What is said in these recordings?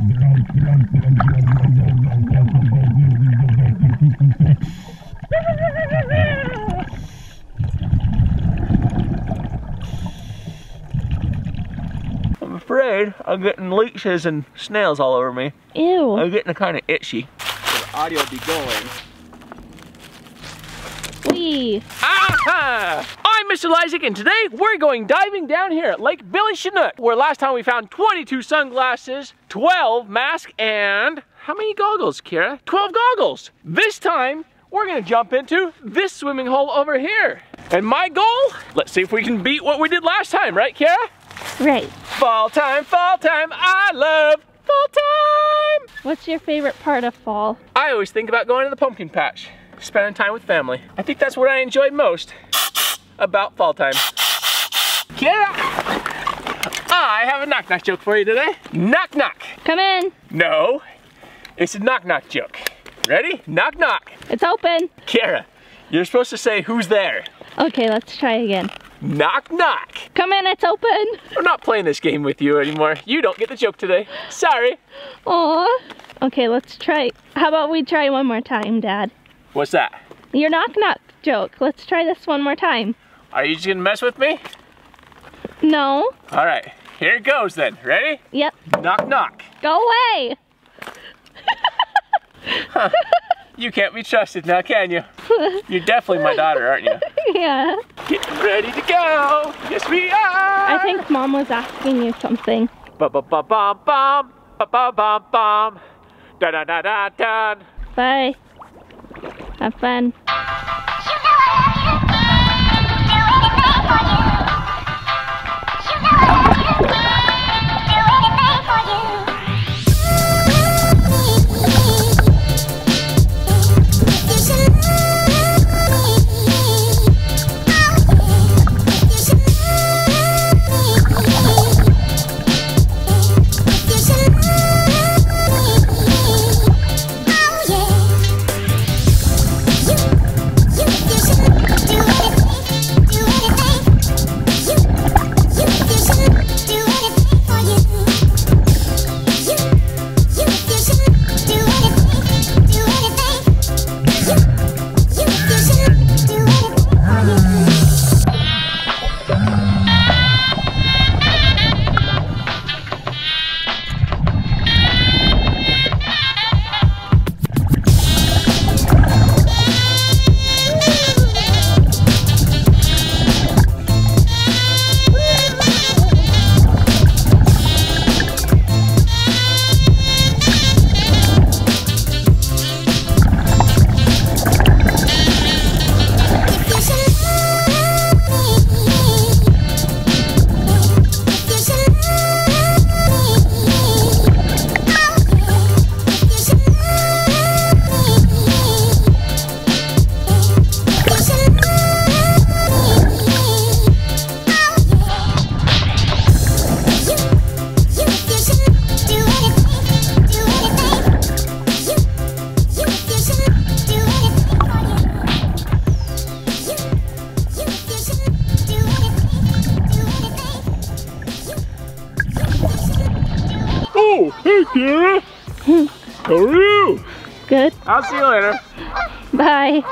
I'm afraid I'm getting leeches and snails all over me. Ew. I'm getting kind of itchy. The audio will be going. Aha! I'm Mr. Leisek, and today we're going diving down here at Lake Billy Chinook, where last time we found 22 sunglasses, 12 masks, and how many goggles, Kira? 12 goggles. This time, we're gonna jump into this swimming hole over here. And my goal, let's see if we can beat what we did last time, right, Kira? Right. Fall time, fall time, I love fall time! What's your favorite part of fall? I always think about going to the pumpkin patch, spending time with family. I think that's what I enjoy most about fall time. Kira! I have a knock knock joke for you today. Knock knock. Come in. No, it's a knock knock joke. Ready? Knock knock. It's open. Kara, you're supposed to say who's there. Okay, let's try again. Knock knock. Come in, it's open. I'm not playing this game with you anymore. You don't get the joke today. Sorry. Aw. Okay, let's try. How about we try one more time, Dad? What's that? Your knock knock joke. Let's try this one more time. Are you just gonna mess with me? No. All right, here it goes then. Ready? Yep. Knock knock. Go away. You can't be trusted now, can you? You're definitely my daughter, aren't you? yeah. Getting ready to go. Yes, we are. I think Mom was asking you something. Ba ba ba ba bum. Ba ba ba bum. Da da da da da. Bye. Have fun. Hey, Kara. How are you? Good. I'll see you later. Bye.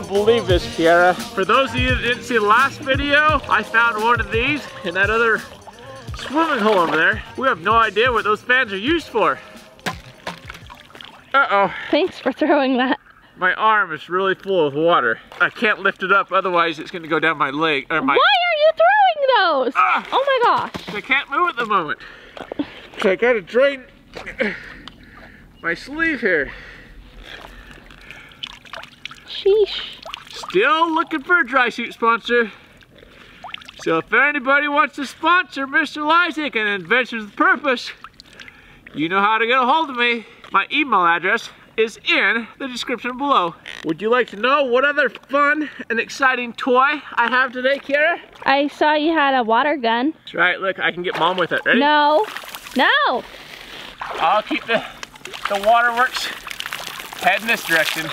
Gonna believe this, Kiara. For those of you that didn't see the last video, I found one of these in that other swimming hole over there. We have no idea what those fans are used for. Uh-oh. Thanks for throwing that. My arm is really full of water. I can't lift it up, otherwise it's gonna go down my leg, or my... Why are you throwing those? Ah! Oh my gosh. I can't move at the moment. So I gotta drain my sleeve here. Sheesh. Still looking for a dry suit sponsor. So if anybody wants to sponsor Mr. Leisek and Adventures with Purpose, you know how to get a hold of me. My email address is in the description below. Would you like to know what other fun and exciting toy I have today, Kiara? I saw you had a water gun. That's right, look, I can get mom with it. Ready? No. No. I'll keep the, the waterworks head in this direction.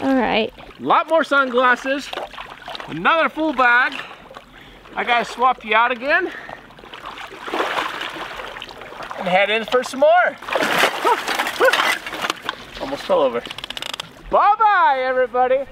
All right. A lot more sunglasses. Another full bag. I gotta swap you out again. And head in for some more. Almost fell over. Bye-bye, everybody.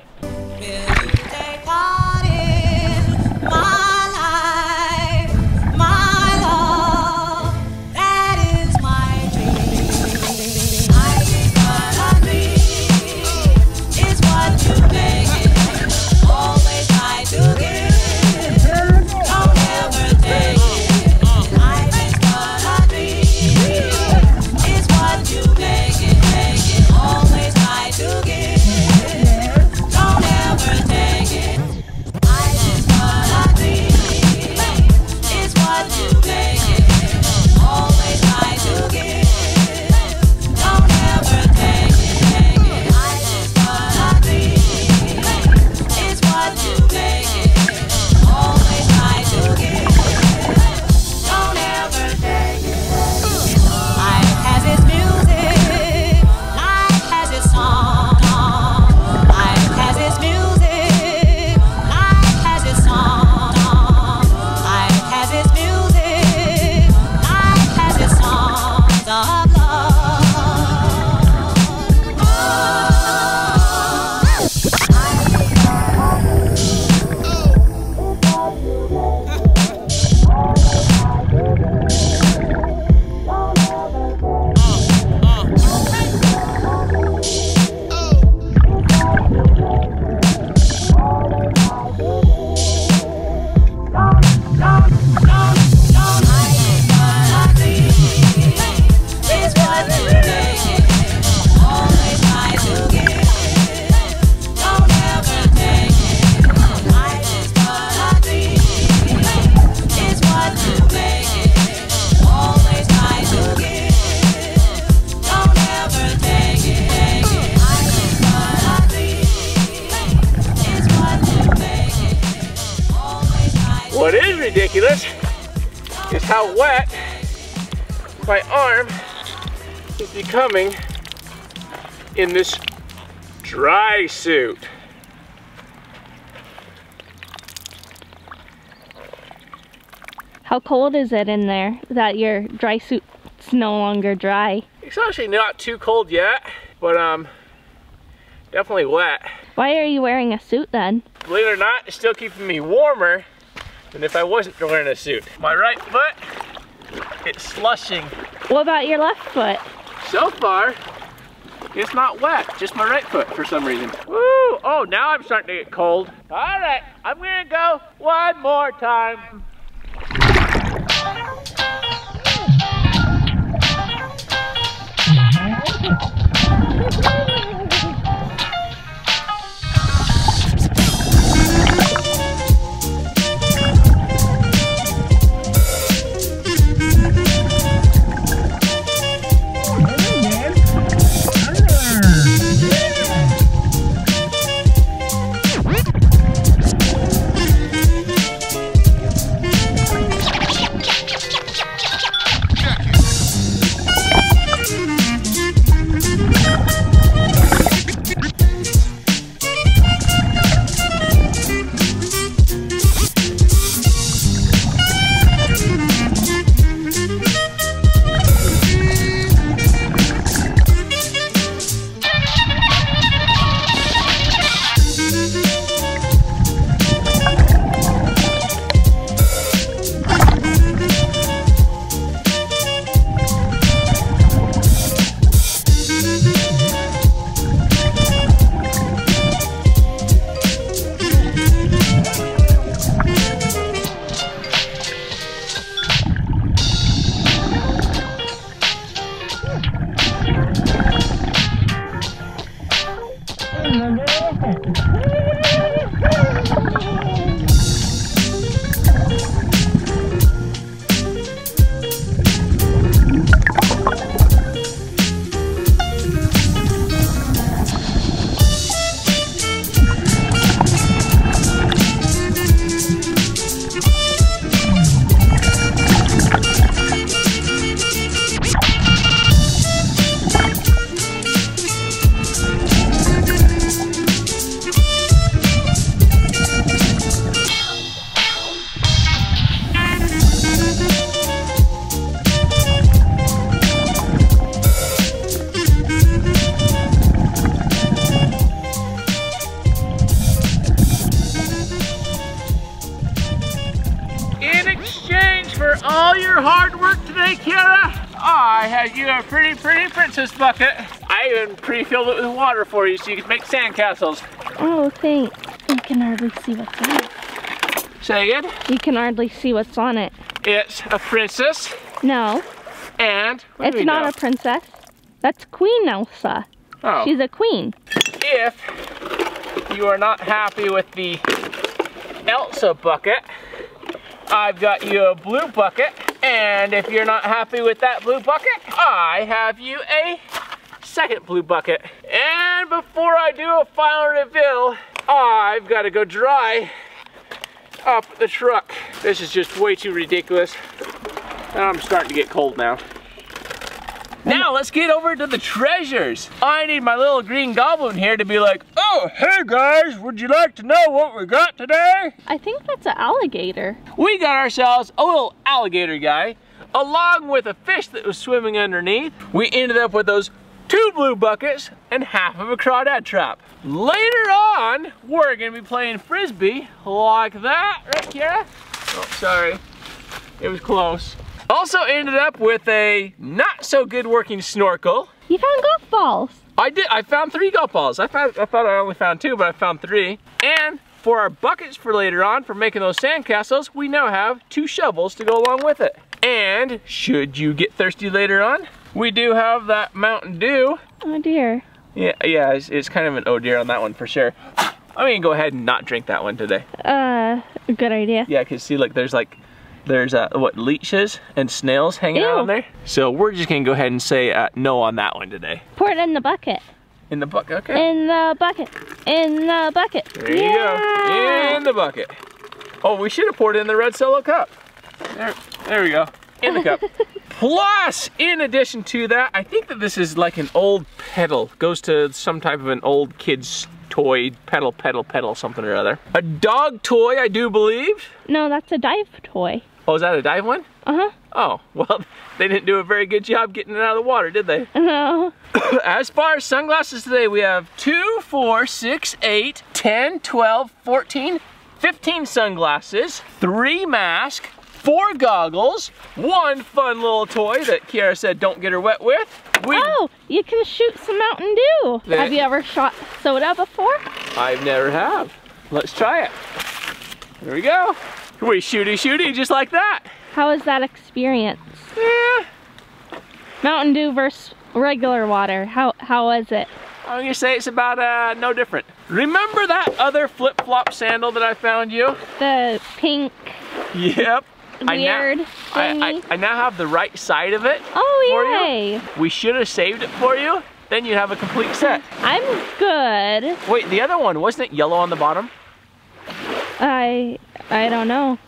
Becoming in this dry suit. How cold is it in there that your dry suit's no longer dry? It's actually not too cold yet, but um, definitely wet. Why are you wearing a suit then? Believe it or not, it's still keeping me warmer than if I wasn't wearing a suit. My right foot, it's slushing. What about your left foot? So far, it's not wet, just my right foot for some reason. Woo! Oh, now I'm starting to get cold. All right, I'm gonna go one more time. Pretty, pretty princess bucket. I even pre-filled it with water for you so you could make sandcastles. Oh, thanks. You can hardly see what's on it. Say again? You can hardly see what's on it. It's a princess No, and... what do it's we not know? a princess. That's Queen Elsa. Oh. She's a queen. if you are not happy with the Elsa bucket, I've got you a blue bucket. And if you're not happy with that blue bucket, I have you a second blue bucket. And before I do a final reveal, I've got to go dry up the truck. This is just way too ridiculous. And I'm starting to get cold now. Now let's get over to the treasures. I need my little green goblin here to be like, oh, hey guys, would you like to know what we got today? I think that's an alligator. We got ourselves a little alligator guy, along with a fish that was swimming underneath. We ended up with those two blue buckets and half of a crawdad trap. Later on, we're gonna be playing frisbee like that, right, Kiara? Oh, sorry, it was close. Also ended up with a not so good working snorkel. You found golf balls. I did. I found three golf balls. I, found, I thought I only found two, but I found three. And for our buckets for later on, for making those sandcastles, we now have two shovels to go along with it. And should you get thirsty later on, we do have that Mountain Dew. Oh dear. Yeah, yeah, it's, it's kind of an oh dear on that one for sure. I'm gonna go ahead and not drink that one today. Uh, good idea. Yeah, cause see, like, there's like, there's uh, what leeches and snails hanging out Ew. on there. So we're just gonna go ahead and say uh, no on that one today. Pour it in the bucket. In the bucket, okay? In the bucket. In the bucket. There you yeah. go. In the bucket. Oh, we should have poured it in the red solo cup. There, there we go. In the cup. Plus, in addition to that, I think that this is like an old pedal. Goes to some type of an old kid's toy pedal, pedal, pedal, something or other. A dog toy, I do believe. No, that's a dive toy. Oh, is that a dive one? Uh-huh. Oh, well, they didn't do a very good job getting it out of the water, did they? No. As far as sunglasses today, we have 2, 4, 6, 8, 10, 12, 14, 15 sunglasses, 3 masks, 4 goggles, 1 fun little toy that Kiara said don't get her wet with. We, Oh, you can shoot some Mountain Dew. There- Have you ever shot soda before? I've never have. Let's try it. Here we go. We shooty shooty just like that. How was that experience? Yeah, Mountain Dew versus regular water. How how was it? I'm gonna say it's about uh, no different. Remember that other flip-flop sandal that I found you? The pink Yep. I now- weird I, I. I now have the right side of it. oh for you? yay! We should have saved it for you. Then you'd have a complete set. I'm good. Wait, the other one, wasn't it yellow on the bottom? I I don't know.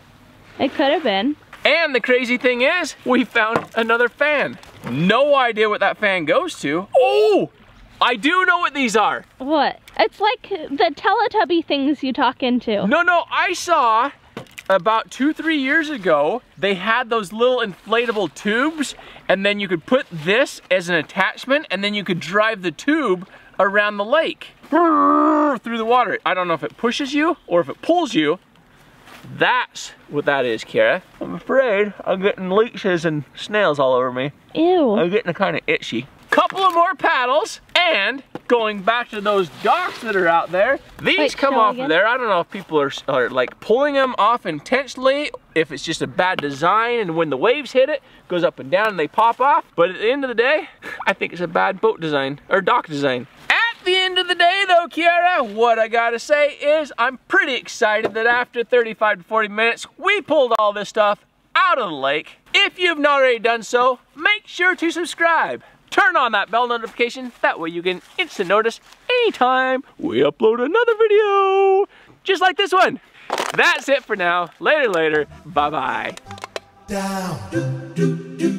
It could have been. And the crazy thing is, we found another fan. No idea what that fan goes to. Oh, I do know what these are. What? It's like the Teletubby things you talk into. No, no, I saw about two, three years ago, they had those little inflatable tubes, and then you could put this as an attachment, and then you could drive the tube around the lake through the water. I don't know if it pushes you or if it pulls you. That's what that is, Kara. I'm afraid I'm getting leeches and snails all over me. Ew. I'm getting kind of itchy. Couple of more paddles, and going back to those docks that are out there, these Wait, come off again. of there. I don't know if people are, are like pulling them off intentionally, if it's just a bad design, and when the waves hit it, goes up and down and they pop off. But at the end of the day, I think it's a bad boat design, or dock design. At the end of the day though, Kiara, what I gotta say is I'm pretty excited that after 35 to 40 minutes, we pulled all this stuff out of the lake. If you've not already done so, make sure to subscribe turn on that bell notification. That way you can instant notice anytime we upload another video, just like this one. That's it for now. Later, later. Bye-bye. Down. Do, do, do,